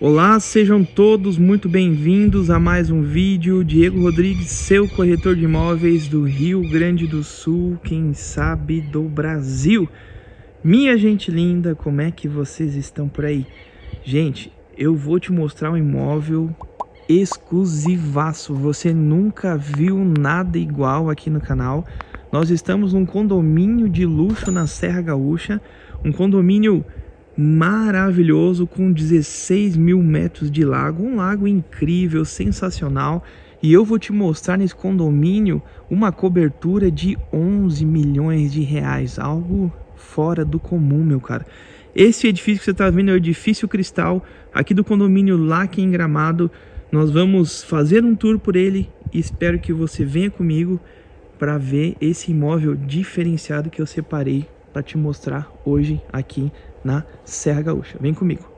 Olá, sejam todos muito bem-vindos a mais um vídeo. Diego Rodrigues, seu corretor de imóveis do Rio Grande do Sul, quem sabe do Brasil. Minha gente linda, como é que vocês estão por aí? Gente, eu vou te mostrar um imóvel exclusivaço. Você nunca viu nada igual aqui no canal. Nós estamos num condomínio de luxo na Serra Gaúcha, um condomínio maravilhoso com 16 mil metros de lago, um lago incrível, sensacional. E eu vou te mostrar nesse condomínio uma cobertura de 11 milhões de reais, algo fora do comum, meu cara. Esse edifício que você está vendo é o edifício Cristal, aqui do condomínio Lac em Gramado. Nós vamos fazer um tour por ele e espero que você venha comigo para ver esse imóvel diferenciado que eu separei para te mostrar hoje aqui na Serra Gaúcha. Vem comigo.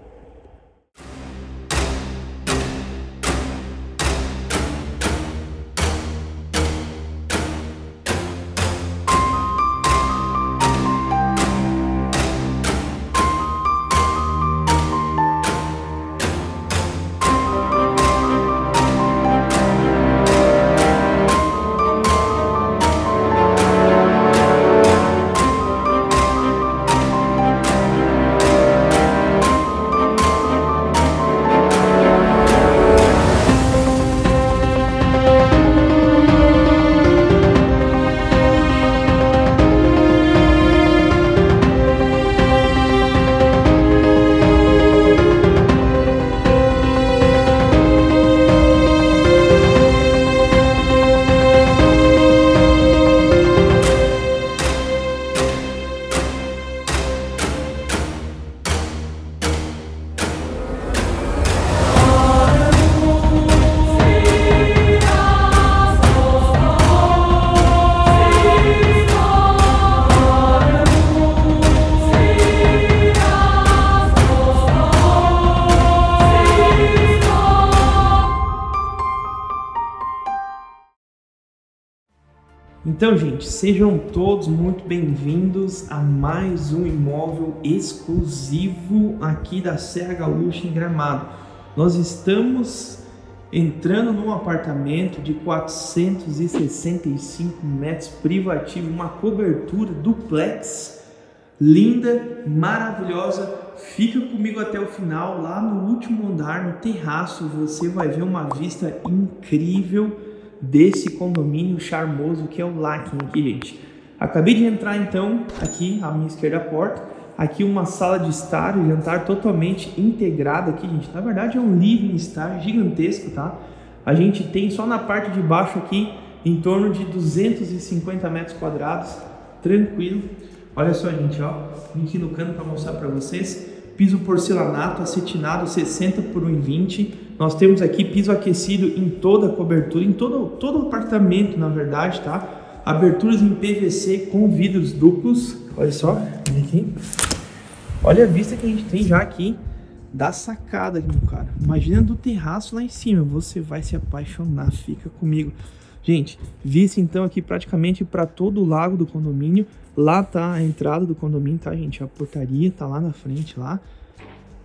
Então, gente, sejam todos muito bem-vindos a mais um imóvel exclusivo aqui da Serra Gaúcha em Gramado. Nós estamos entrando num apartamento de 465 metros privativo, uma cobertura duplex, linda, maravilhosa. Fica comigo até o final, lá no último andar, no terraço, você vai ver uma vista incrível desse condomínio charmoso que é o Lacking aqui, gente. Acabei de entrar então aqui à minha esquerda a porta, aqui uma sala de estar e jantar totalmente integrada aqui, gente. Na verdade é um living estar gigantesco, tá? A gente tem só na parte de baixo aqui em torno de 250 metros quadrados, tranquilo. Olha só, gente, ó, vim aqui no canto para mostrar para vocês. Piso porcelanato acetinado 60 por 1,20 nós temos aqui piso aquecido em toda a cobertura, em todo, todo o apartamento, na verdade, tá? Aberturas em PVC com vidros duplos. Olha só, olha aqui. Olha a vista que a gente tem já aqui da sacada, meu cara. Imagina do terraço lá em cima. Você vai se apaixonar, fica comigo. Gente, vista então aqui praticamente para todo o lago do condomínio. Lá tá a entrada do condomínio, tá, gente? A portaria tá lá na frente, lá.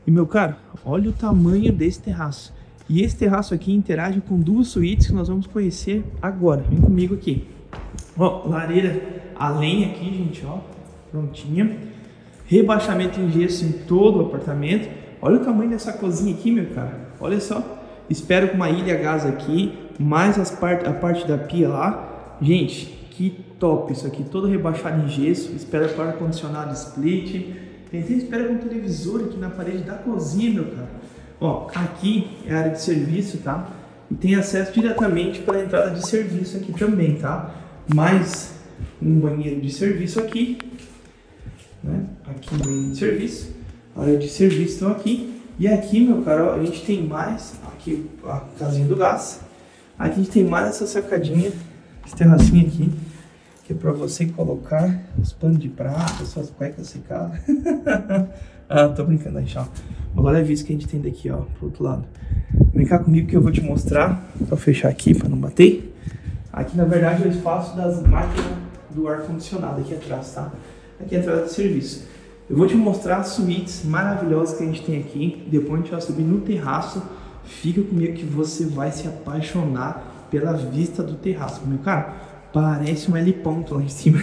E, meu cara, olha o tamanho desse terraço. E esse terraço aqui interage com duas suítes que nós vamos conhecer agora. Vem comigo aqui. Ó, lareira a lenha aqui, gente, ó, prontinha. Rebaixamento em gesso em todo o apartamento. Olha o tamanho dessa cozinha aqui, meu cara. Olha só. Espero com uma ilha gás aqui, mais as part a parte da pia lá. Gente, que top isso aqui. Todo rebaixado em gesso. Espera com ar-condicionado split. Tem até espera com televisor aqui na parede da cozinha, meu cara. Ó, aqui é a área de serviço, tá? E tem acesso diretamente para a entrada de serviço aqui também, tá? Mais um banheiro de serviço aqui, né? Aqui um banheiro de serviço, a área de serviço estão aqui. E aqui, meu caro, a gente tem mais, aqui a casinha do gás. Aqui a gente tem mais essa sacadinha, esse terracinho aqui, que é para você colocar os panos de prata, suas cuecas secadas. ah, tô brincando aí, tchau. Agora é visto que a gente tem daqui, ó, pro outro lado. Vem cá comigo que eu vou te mostrar. Vou fechar aqui para não bater. Aqui, na verdade, é o espaço das máquinas do ar-condicionado aqui atrás, tá? Aqui a entrada de serviço. Eu vou te mostrar as suítes maravilhosas que a gente tem aqui. Depois a gente vai subir no terraço. Fica comigo que você vai se apaixonar pela vista do terraço. Meu cara, parece um L ponto lá em cima.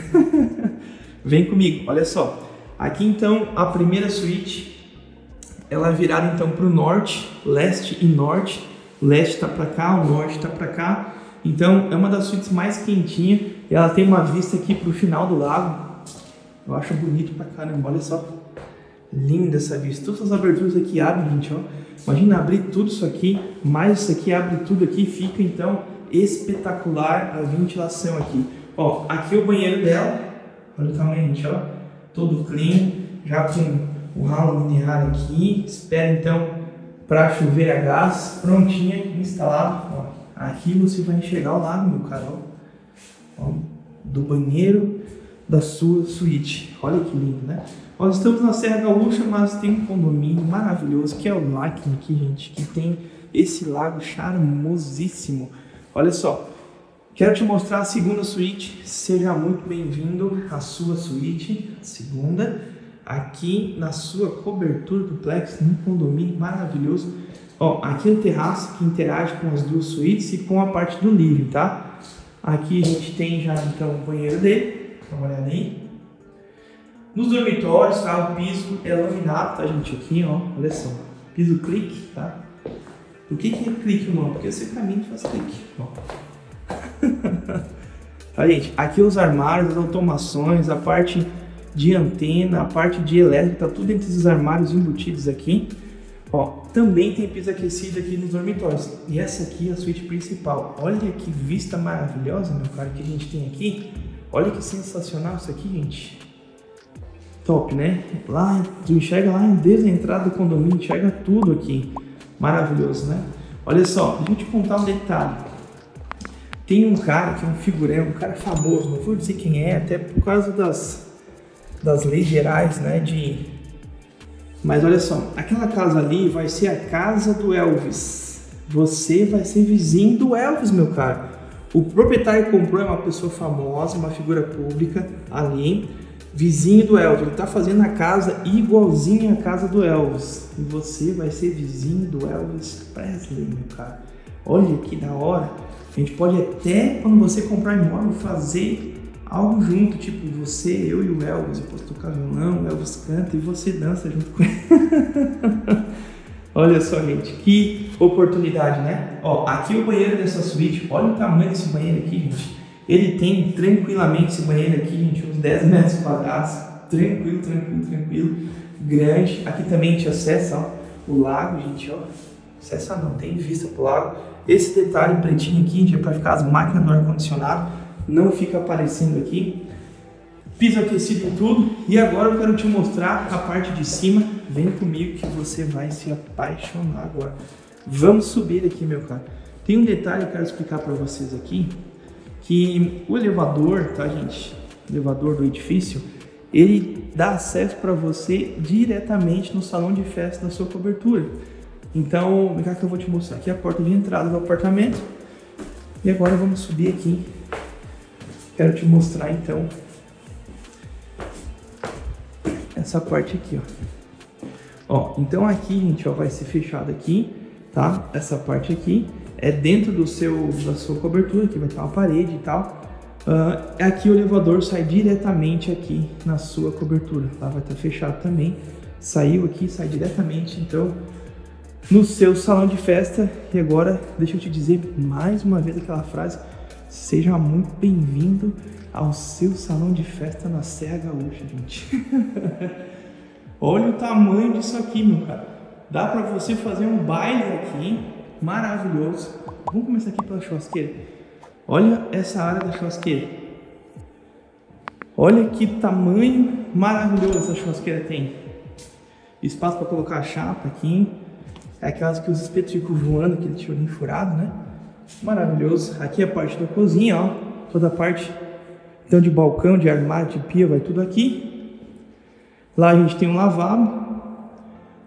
Vem comigo, olha só. Aqui então a primeira suíte, ela é virada então para o norte, leste e norte. O leste está para cá, o norte está para cá. Então é uma das suítes mais quentinhas. Ela tem uma vista aqui para o final do lago. Eu acho bonito pra caramba, olha só. Linda essa vista. Todas as aberturas aqui abrem, gente, ó. Imagina abrir tudo isso aqui, mais isso aqui abre tudo aqui, fica então espetacular a ventilação aqui. Ó, aqui é o banheiro dela. Olha o tamanho, gente, ó. Todo clean, já com o ralo linear aqui. Espera então para chover a gás, prontinha, instalado. Ó, aqui você vai enxergar o lago, meu caro. Do banheiro da sua suíte. Olha que lindo, né? Nós estamos na Serra Gaúcha, mas tem um condomínio maravilhoso que é o Lacne aqui, gente, que tem esse lago charmosíssimo. Olha só, quero te mostrar a segunda suíte. Seja muito bem-vindo à sua suíte, segunda, aqui na sua cobertura duplex, num condomínio maravilhoso. Ó, aqui é o terraço que interage com as duas suítes e com a parte do living, tá? Aqui a gente tem já então o banheiro dele Dá uma olhada aí. Nos dormitórios, tá? O piso é laminado, tá, gente? Aqui, ó, olha só. Piso clique, tá? Por que, que é clique o nome? Porque você caminha e faz clique. Ó. tá, gente? Aqui os armários, as automações, a parte de antena, a parte de elétrica, tá tudo dentro desses armários embutidos aqui. Ó, também tem piso aquecido aqui nos dormitórios. E essa aqui é a suíte principal. Olha que vista maravilhosa, meu cara, que a gente tem aqui. Olha que sensacional isso aqui, gente. Top, né? Lá, tu enxerga lá desde a entrada do condomínio, enxerga tudo aqui. Maravilhoso, né? Olha só, deixa eu te contar um detalhe. Tem um cara que é um figurão, um cara famoso, não vou dizer quem é, até por causa das, das leis gerais, né? De... Mas olha só, aquela casa ali vai ser a casa do Elvis. Você vai ser vizinho do Elvis, meu cara. O proprietário comprou é uma pessoa famosa, uma figura pública ali, vizinho do Elvis. Ele está fazendo a casa igualzinha à casa do Elvis. E você vai ser vizinho do Elvis Presley, meu cara. Olha que da hora. A gente pode até, quando você comprar imóvel, fazer algo junto, tipo você, eu e o Elvis. Eu posso tocar violão, o Elvis canta e você dança junto com ele. Olha só, gente, que oportunidade, né? Ó, aqui é o banheiro dessa suíte, olha o tamanho desse banheiro aqui, gente. Ele tem tranquilamente esse banheiro aqui, gente, uns 10 metros quadrados, tranquilo, tranquilo, tranquilo, grande. Aqui também te acessa, ó, o lago, gente, ó. Acessa não, tem vista pro lago. Esse detalhe pretinho aqui, é para ficar as máquinas do ar-condicionado, não fica aparecendo aqui piso aquecido em tudo. E agora eu quero te mostrar a parte de cima. Vem comigo que você vai se apaixonar agora. Vamos subir aqui, meu cara. Tem um detalhe que eu quero explicar para vocês aqui, que o elevador, tá, gente? O elevador do edifício, ele dá acesso para você diretamente no salão de festa da sua cobertura. Então, vem cá que eu vou te mostrar. Aqui a porta de entrada do apartamento. E agora vamos subir aqui. Quero te mostrar então essa parte aqui, ó. Ó, então aqui, gente, ó, vai ser fechado aqui, tá? Essa parte aqui é dentro do seu, da sua cobertura, aqui vai ter uma parede e tal. Uh, aqui o elevador sai diretamente aqui na sua cobertura, tá? Vai estar fechado também. Saiu aqui, sai diretamente, então, no seu salão de festa. E agora, deixa eu te dizer mais uma vez aquela frase. Seja muito bem-vindo ao seu salão de festa na Serra Gaúcha, gente. Olha o tamanho disso aqui, meu cara. Dá para você fazer um baile aqui? Maravilhoso. Vamos começar aqui pela churrasqueira. Olha essa área da churrasqueira. Olha que tamanho maravilhoso essa churrasqueira tem. Espaço para colocar a chapa aqui. É aquelas que os espetos ficam voando, aquele tijolinho furado, né? Maravilhoso. Aqui é a parte da cozinha, ó. Toda a parte então de balcão, de armário, de pia, vai tudo aqui. Lá a gente tem um lavabo.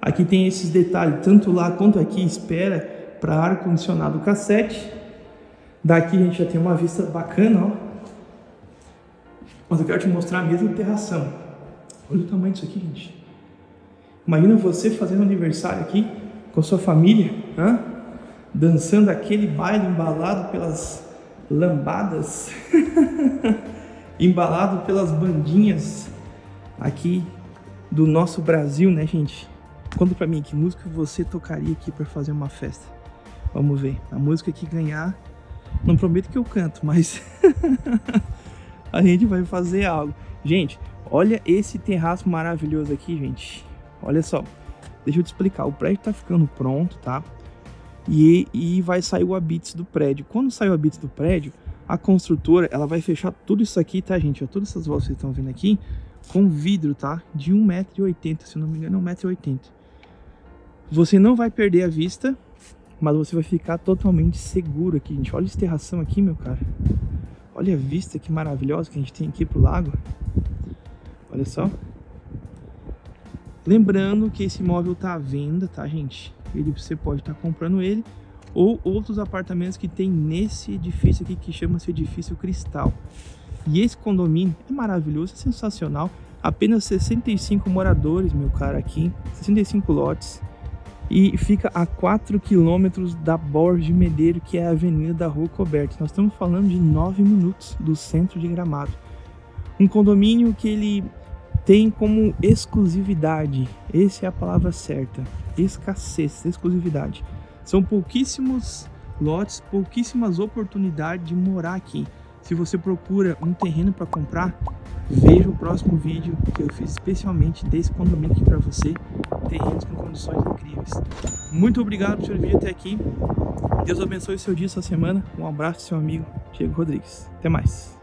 Aqui tem esses detalhes, tanto lá quanto aqui, espera para ar-condicionado cassete. Daqui a gente já tem uma vista bacana, ó. Mas eu quero te mostrar a mesma enterração. Olha o tamanho disso aqui, gente. Imagina você fazendo aniversário aqui com a sua família, hein? dançando aquele baile embalado pelas lambadas, embalado pelas bandinhas aqui do nosso Brasil, né, gente? Conta pra mim, que música você tocaria aqui para fazer uma festa? Vamos ver. A música que ganhar, não prometo que eu canto, mas a gente vai fazer algo. Gente, olha esse terraço maravilhoso aqui, gente. Olha só. Deixa eu te explicar. O prédio tá ficando pronto, tá? E, e vai sair o habits do prédio. Quando sair o habits do prédio, a construtora, ela vai fechar tudo isso aqui, tá, gente? Ó, todas essas voltas que estão vendo aqui, com vidro, tá? De 1,80m, se não me engano, 1,80m. Você não vai perder a vista, mas você vai ficar totalmente seguro aqui, gente. Olha a esterração aqui, meu cara. Olha a vista que maravilhosa que a gente tem aqui pro lago. Olha só. Lembrando que esse imóvel tá à venda, tá, gente? Ele, você pode estar tá comprando ele ou outros apartamentos que tem nesse edifício aqui que chama-se edifício Cristal. E esse condomínio é maravilhoso, é sensacional. Apenas 65 moradores, meu cara, aqui, 65 lotes e fica a 4 quilômetros da Borges Medeiro, que é a avenida da Rua Coberta. Nós estamos falando de 9 minutos do centro de Gramado. Um condomínio que ele tem como exclusividade, essa é a palavra certa, escassez, exclusividade. São pouquíssimos lotes, pouquíssimas oportunidades de morar aqui. Se você procura um terreno para comprar, veja o próximo vídeo que eu fiz especialmente desse condomínio aqui para você, terrenos com condições incríveis. Muito obrigado por ter vindo até aqui. Deus abençoe o seu dia, sua semana. Um abraço seu amigo Diego Rodrigues. Até mais.